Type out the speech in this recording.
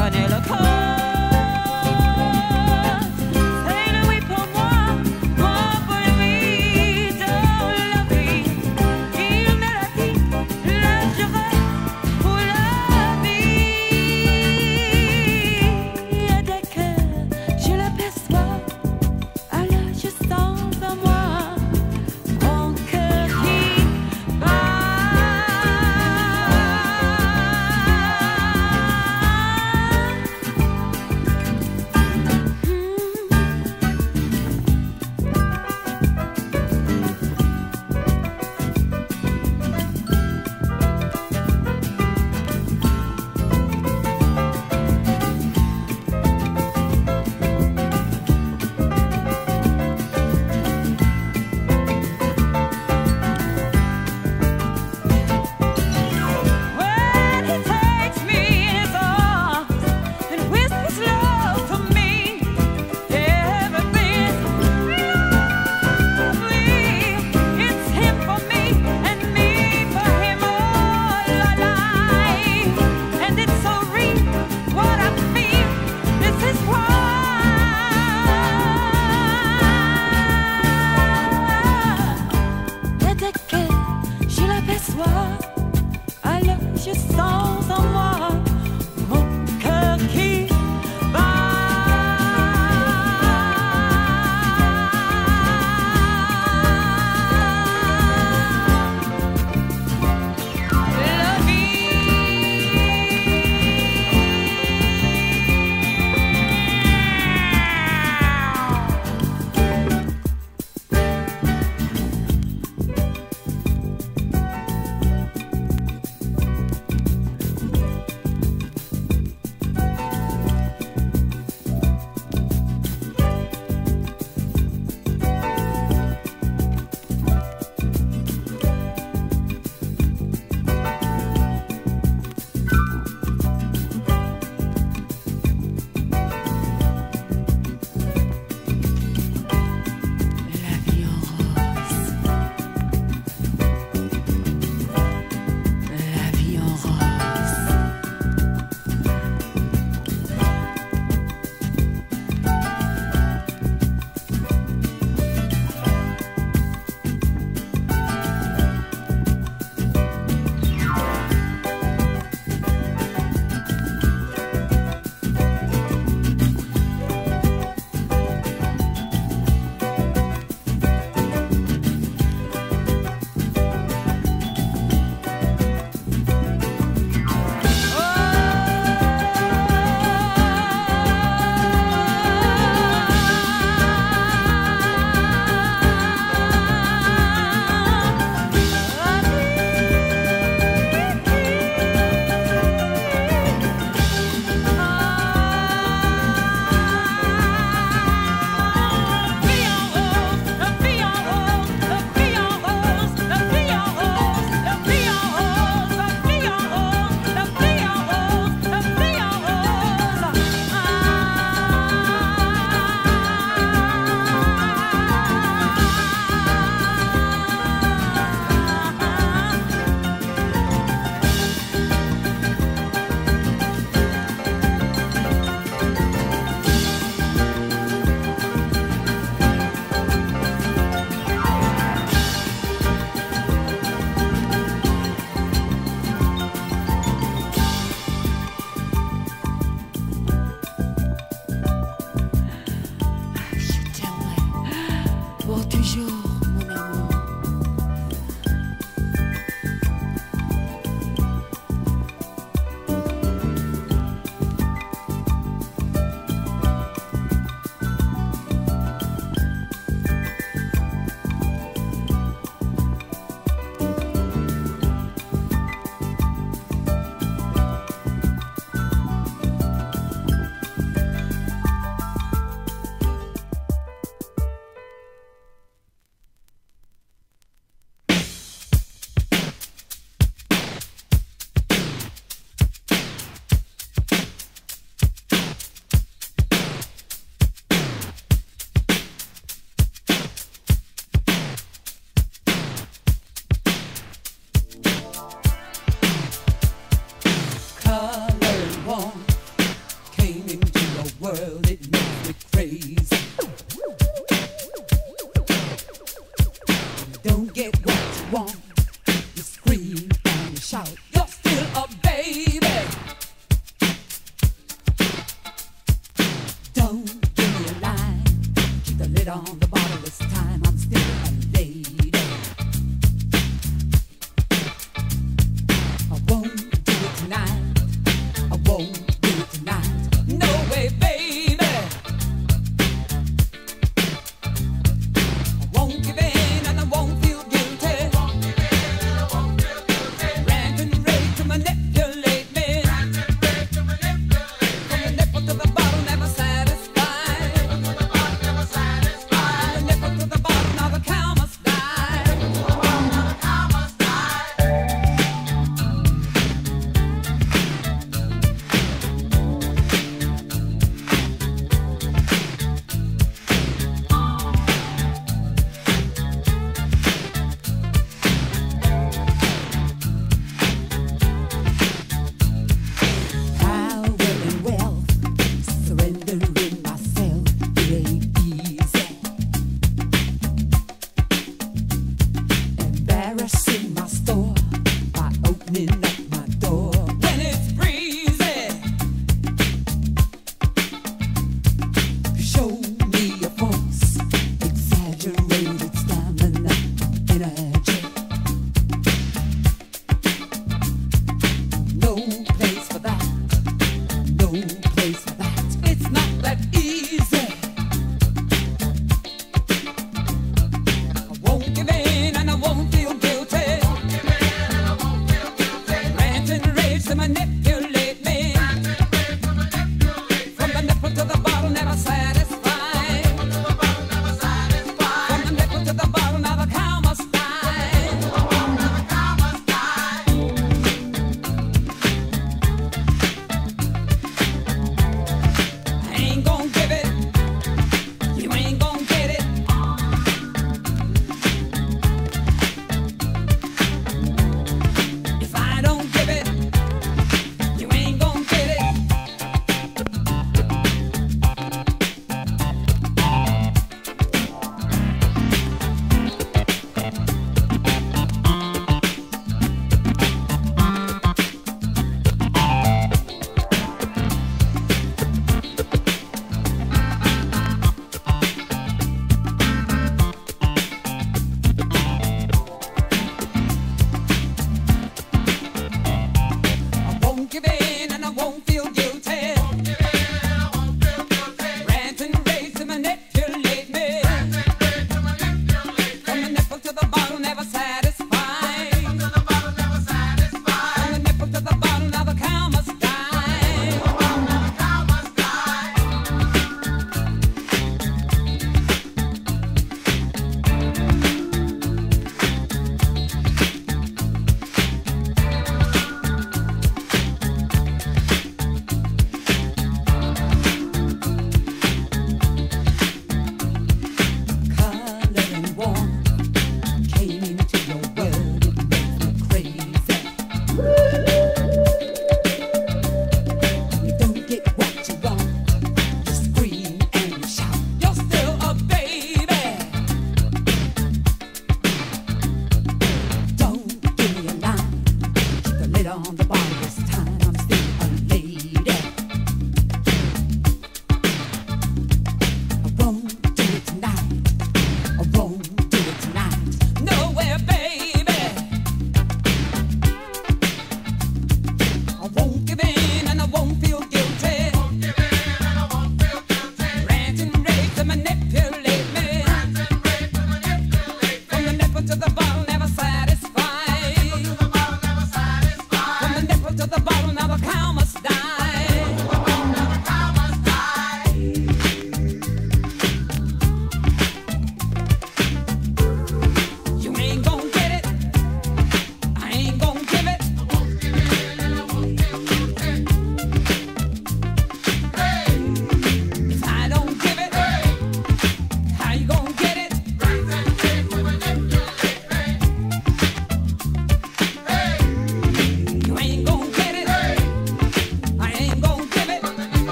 Penelope. Want, you scream and you shout.